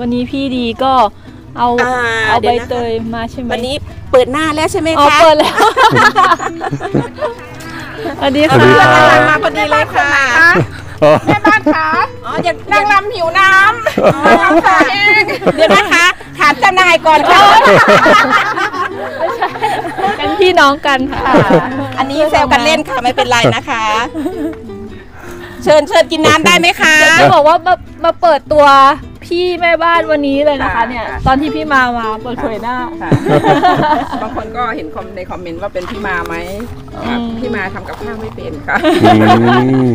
วันนี้พี่ดีก็เอาอ่าเอาเดี๋ใบยวนะคะ เตยมาใช่ไหมวันนี้เปิดหน้าแล้วใช่ไหมอ๋อคะเปิดแล้วอันนี้สวัสดีค่ะครับมาพอดีเลยค่ะ อ๋อแม่บ้านขาอ๋อยังนางรำหิวน้ำนางรำขาเองเดี๋ยวนะคะ ถามเจ้านายก่อนค่ะ เป็นพี่น้องกันค่ะ อันนี้แซวกันเล่นค่ะไม่เป็นไรนะคะ เชิญเชิญกินน้ำได้ไหมคะ จะบอกว่ามามาเปิดตัว พี่แม่บ้านวันนี้เลยนะคะ เนี่ยตอนที่พี่มามาเปิดเผยหน้าบางคนก็เห็นคอมในคอมเมนต์ว่าเป็นพี่มาไหมอืม พี่มาทำกับข้าวไม่เป็นค่ะ อืม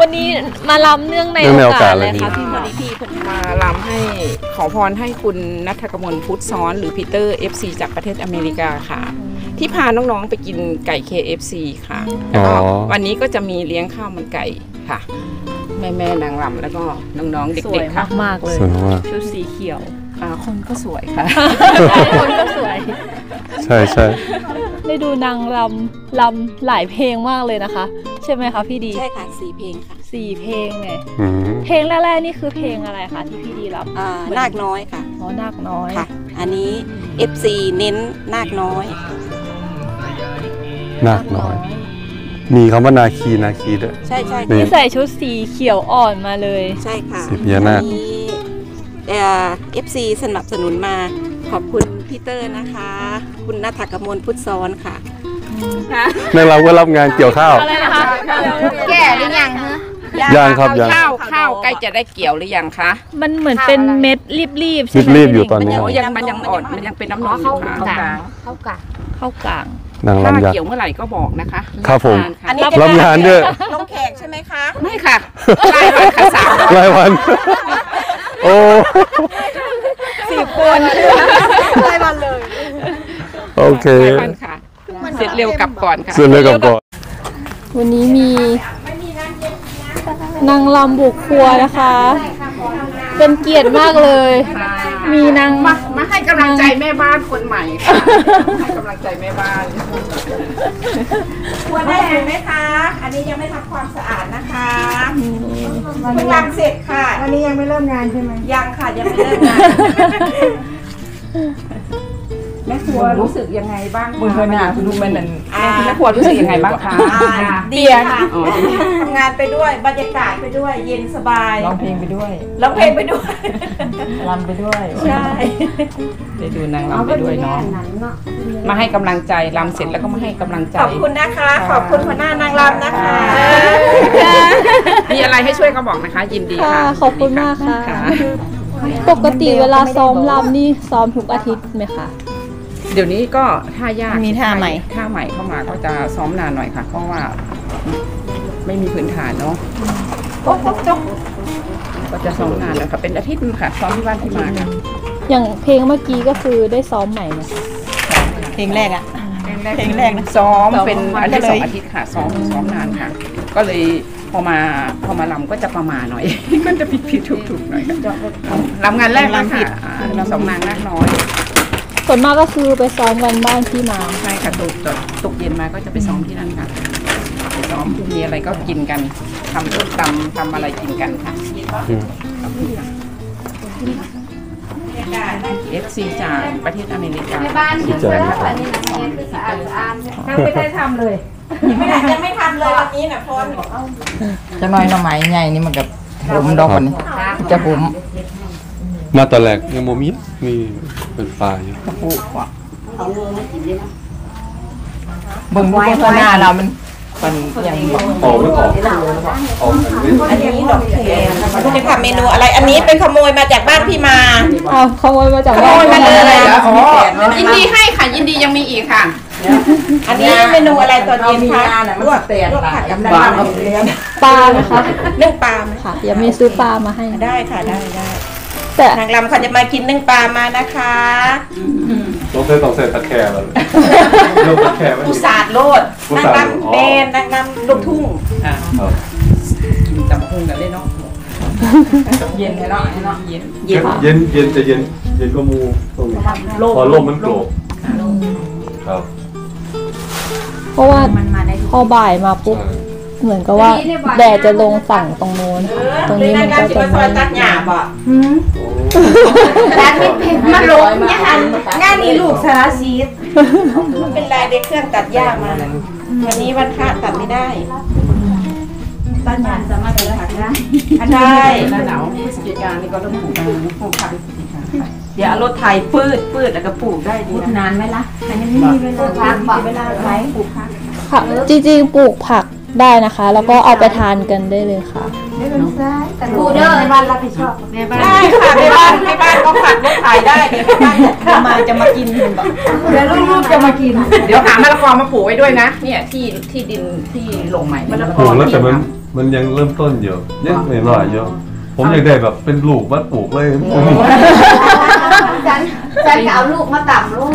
วันนี้มาลำเนื่องในเนื่องในโอโอกากาสสอะไรเลยค่ะดีพี่พอดีพี่ผมมาลำให้ขอพรให้คุณนัทกมลพุทธซ้อน หรือพีเตอร์ FC จากประเทศอเมริกาค่ะ ที่พาน้องๆไปกินไก่ KFC ค่ะแล้วก็อ๋อ วันนี้ก็จะมีเลี้ยงข้าวมันไก่ค่ะ แม่แม่ๆนางรำแล้วก็น้องๆสเด็วยกๆค่ะมากๆเลย สวยมากชุดสีเขียวอ่าคนก็สวยค่ะ คนก็สวย ใช่ใช่ได้ดูนางรำรำหลายเพลงมากเลยนะคะ ใช่ไหมคะพี่ดีใช่ค่ะสี่เพลงค่ะสี่เพลงเนี่ยอืมเพลงแรกๆนี่คือเพลงอะไรคะที่พี่ดีรับอ่านาคน้อยค่ะอ๋อนาคน้อย ค่ะ อันนี้ FC เน้นนาคน้อย นาคน้อย มีคำว่านาคีนาคีด้วย ใช่ใช่นี่ ที่ใส่ชุดสีเขียวอ่อนมาเลย ใช่ค่ะสิบพญานาค อัเอ่อฟซีสนับสนุนมาขอบคุณพี่เตอร์นะคะ คุณนัทกมลพุทธซ้อนค่ะ ในเราก็รับงานเกี่ยวข้าว อะไรนะคะ แก่หรือยังฮะยังครับยัง ข้าวข้าวใกล้จะได้เกี่ยวหรือยังคะมันเหมือนเป็นเม็ดรีบๆใช่ไหมรีบๆอยู่ตอนนี้ โอ้ยังมันยังอ่อนมันยังเป็นน้ำนมอยู่ค่ะ เข้ากลางนางถ้า รำยักษ์เกี่ยวเมื่อไหร่ก็บอกนะคะครับผมงานค่ะอันนี้ รับงานด้วยลงแขกใช่ไหมคะ ไม่ค่ะรายวันค่ะสามร้อยรายวัน โอ้ สิบคนรายวันเลยโอเครายวันค่ะ เสร็จเร็วกลับก่อนค่ะส่วนเลยกับก่อน วันนี้มีนางรำบุกครัวนะคะ เป็นเกียรติมากเลย มีนาง มามาให้กำลังใจแม่บ้านคนใหม่ค่ะให้กำลังใจแม่บ้าน ควรได้เห็นไหมคะ อันนี้ยังไม่ทำความสะอาดนะคะเพิ่งล้างเสร็จค่ะวันนี้ยังไม่เริ่มงานใช่ไหมยังค่ะยังไม่เริ่มงานแม่ ครัวรู้สึกยังไงบ้างมึงเคยหนาคุณดูมันนั่นอ่าแม่ครัวรู้สึกยังไงบ้างคะอ่าดีค่ะอ๋อทำงานไปด้วยบรรยากาศไปด้วย เย็นสบายร้องเพลงไปด้วยร้องเพลงไปด้วยรำไปด้วยใช่ได้ดูนางรำไปด้วยเนาะมาให้กำลังใจรำเสร็จแล้วก็มาให้กำลังใจขอบคุณนะคะ ขอบคุณหัวหน้านางรำนะคะมีอะไรให้ช่วยก็บอกนะคะ ยินดีค่ะค่ะขอบคุณมากค่ะค่ะปกติเวลาซ้อมรำนี่ซ้อมทุกอาทิตย์ไหมคะ เดี๋ยวนี้ก็ท่ายากมีท่าใหม่ท่าใหม่เข้ามาก็จะซ้อมนานหน่อยค่ะ เพราะว่าไม่มีพื้นฐานเนาะโอ๊ะโอ๊ะโอ๊ะก็จะซ้อมนานแล้วค่ะเป็นอาทิตย์นึงค่ะซ้อมที่บ้านที่มาค่ะอย่างเพลงเมื่อกี้ก็คือได้ซ้อมใหม่ไหมเพลงแรกอะเพลงแรกนะซ้อมซ้อมเป็นมาอาทิตย์ก็สเลอยงอาทิตย์ค่ะซ้อมซ้อมนานค่ะ ก็เลยพอมาพอมาลำก็จะประมาณหน่อยก็จะผิดผิดถูกถูกๆหน่อยค่ะลำงานแรกแล้วค่ะอ่าเราสองนางนาคน้อย ส่วนมากก็คือไปซ้อมกันบ้านที่มาใช่ค่ะตกตกตกเย็นมาก็จะไปซ้อมที่นั่นค่ะไปซ้อมมีอะไรก็กินกันทำต้มตำทำอะไรกินกันค่ะ FC จากประเทศอเมริกาดีใจยังไม่ได้ทำเลยไม่ได้ยังไม่ทำเลยวันนี้นะพรจะน้อยหน่อไม้ใหญ่นี่มันกับผมดอกมันนี่จะผม มาตอนแรกยังโมมีมีเป็นปลาอยู่ผูกว่ะเบิ่งดูโฆษณาเรามันมันยังบอกออกไม่ออกออกอันนี้อันนี้ดอกแคร์นี่ค่ะเมนูอะไร อันนี้เป็นขโมยมาจากบ้านพี่มาเอาขโมยมาจากโอ้ยมาเลยอะไรเหรอเหรออ๋อยินดีให้ค่ะ ยินดียังมีอีกค่ะ อันนี้เมนูอะไรตอนเย็นคะลวกเตียนลวกผักกับบ้านน้ำเตียนปลาไหมคะนึ่งปลาไหมค่ะยังมีซื้อปลามาให้ ได้ค่ะได้ได้ แต่นางรำเขาจะมากินนึ่งปลามานะคะต้องใส่ต้องใส่ตะแคร์เลยเริ่มตะแคร์ไว้อุสาดโลดนางสาดรำเบนนางรำลูกทุ่งอะครับกินตำพุงกันเลยเนาะเย็นเนาะให้เนาะเย็นเย็นเย็นเย็นจะเย็นเย็นก็มูตรงนี้พอลมมันโกรกครับ เพราะว่าพอบ่ายมาปุ๊บ เหมือนกับว่าแดดจะลงฝั่งตรงโน้นตรงนี้มันก็จะซอยตัดหญ้าบ่ร้านนี้เป็นมาลงเนี่ยค่ะงานนี้ลูกสารสีมันเป็นลายในเครื่องตัดหญ้ามาวันนี้วันพระตัดไม่ได้ต้นยางสามารถจะหักได้ใช่หน้าหนาวพฤศจิกายนนี่ก็เริ่มปลูกแล้วปลูกผักเดี๋ยวเอารถไถปืดปืดแล้วก็ปลูกได้ดีนะนานไหมล่ะอันนี้ไม่มีเวลาพักบอกเวลาไว้ปลูกพักค่ะจริงๆปลูกผัก ได้นะคะ แล้วก็เอาไปทานกันได้เลยค่ะแต่กูเด้อในบ้านรับผิดชอบในบ้านได้ค่ะในบ้านในบ้านก็ขับรถไถได้เดี๋ยวในบ้านจะมาจะมากินบอกเดี๋ยวลูกๆจะมากิน เดี๋ยวหามะละกอมาปลูกไว้ด้วยนะ เนี่ยที่ที่ดินที่ลงใหม่มะละกปลูอกแล้วแต่มันที่มันยังเริ่มต้นอยู่ยังไม่หน่อยเยอะผมอยากได้แบบเป็นลูกวัดปลูกเลย ฉันฉันเอาลูกมาต่ำลูก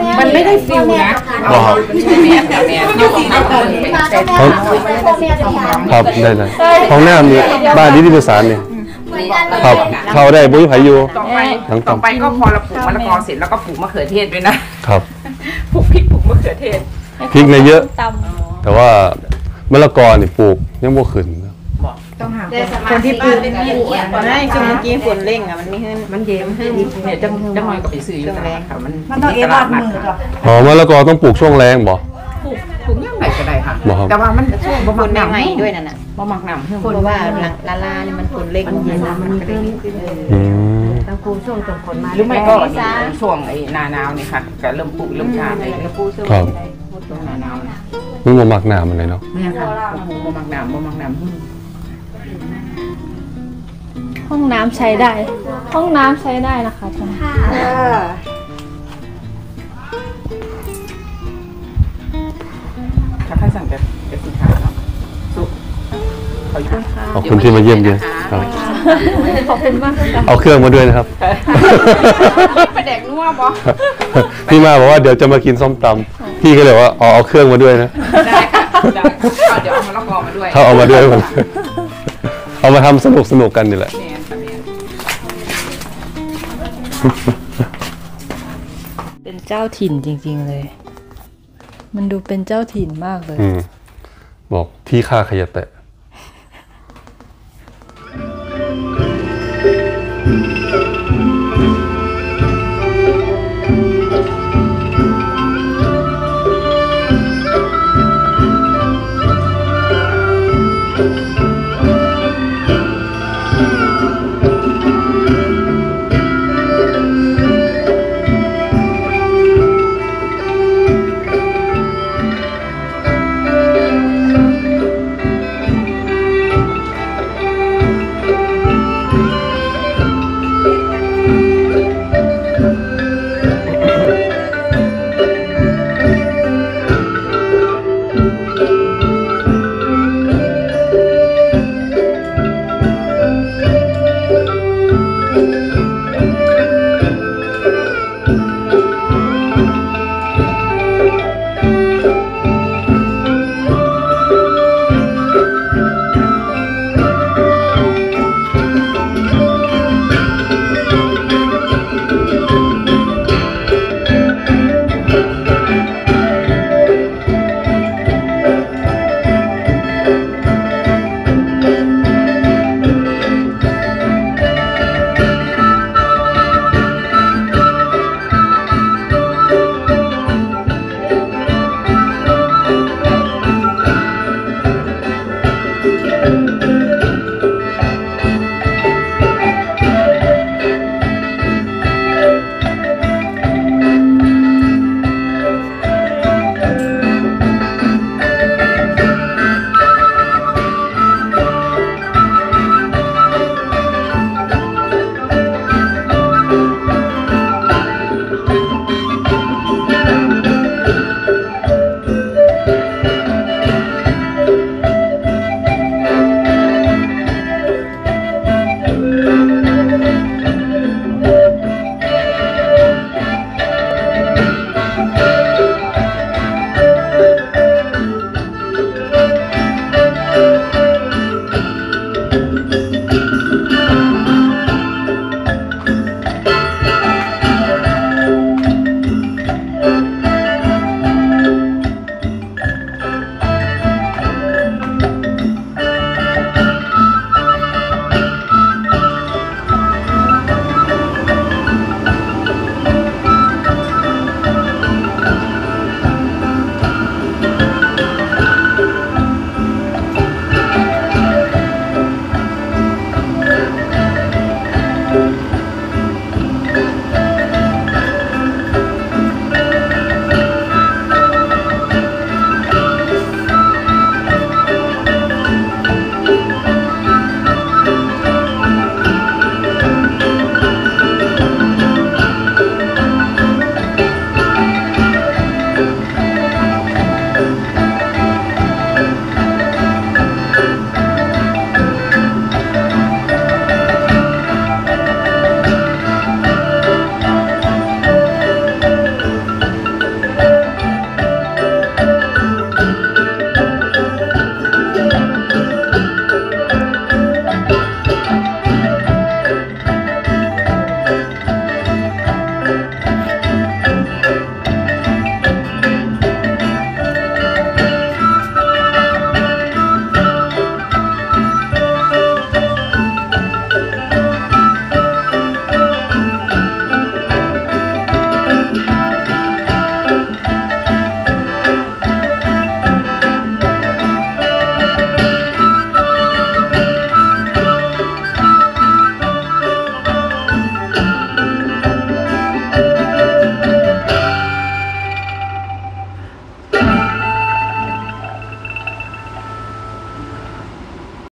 มาก็แม่มันไม่ได้ฟิลนะเอาแม่แต่แม่ที่ของเราเป็นมาเซ็ก็ตแม่พ่อแม่จะถามครับได้ได้ห้องน้ำนี่บ้านนิติประสานนี่ครับเข้าได้บุ้ยไผอยู่ต่อไปต่อไปก็พอเราปลูกมะละกอเสร็จแล้วก็ปลูกมะเขือเทศด้วยนะครับปลูกพริกปลูกมะเขือเทศพริกเนี่ยเยอะตแต่ว่ามะละกอนี่ปลูกยังบ่ขึ้น คนที่ปลูกเป็นเงี้ยก่อนได้ช่วงเมื่อกี้ฝนเร่งอะมันไม่ขึ้นมันเย็นเนี่ยจังจังหน่อยก็ไปซื้ออยู่ตลาดค่ะมันมันต้องเอ็นตวาลาดดนัมืดอก่อนอ๋อมะละกอต้องปลูกช่วงแรงบ่ ปลูกปลูกยังไงก็ได้ค่ะบ่ครับ แต่ว่ามันช่วงบ่มักน้ำใหม่ด้วยนั่นน่ะบ่มักน้ำเพิ่มเพราะว่าลาลานี่มันฝนเร่งมันเย็นนะมันก็ได้อืมต้องกูส่งส่งคนมาหรือไม่ก็ช่วงไอ้หนาหนาวนี่ค่ะก็เริ่มปลูกเริ่มชาไปเลยครับช่วงหนาหนาวนะมันบ่มักน้ำมันเลยเนาะแม่ค่ะปลูกบ่มักน้ำบ่มักน้ำำ ห้องน้ำใช้ได้ ห้องน้ำใช้ได้นะคะตรงนี้ถ้าใครสั่งจะจะสินค้าเนาะสุกขอบคุณค่ะขอบคุณที่มาเยี่ยมเยียนครับ ขอบคุณมากค่ะเอาเครื่องมาด้วยนะครับประเด็กนัวบ่พี่มาบอกว่าเดี๋ยวจะมากินส้มตำพี่ก็เลยว่าอ๋อเอาเครื่องมาด้วยนะ ได้ค่ะได้ก็เดี๋ยวเอามะละกอมาด้วยเขาเอามาด้วยหมดเอามาทำสนุกสนุกๆกันนี่แหละแม่ค่ะแม่ เป็นเจ้าถิ่นจริง ๆเลย มันดูเป็นเจ้าถิ่นมากเลยอบอกที่ข้าขยะแตะ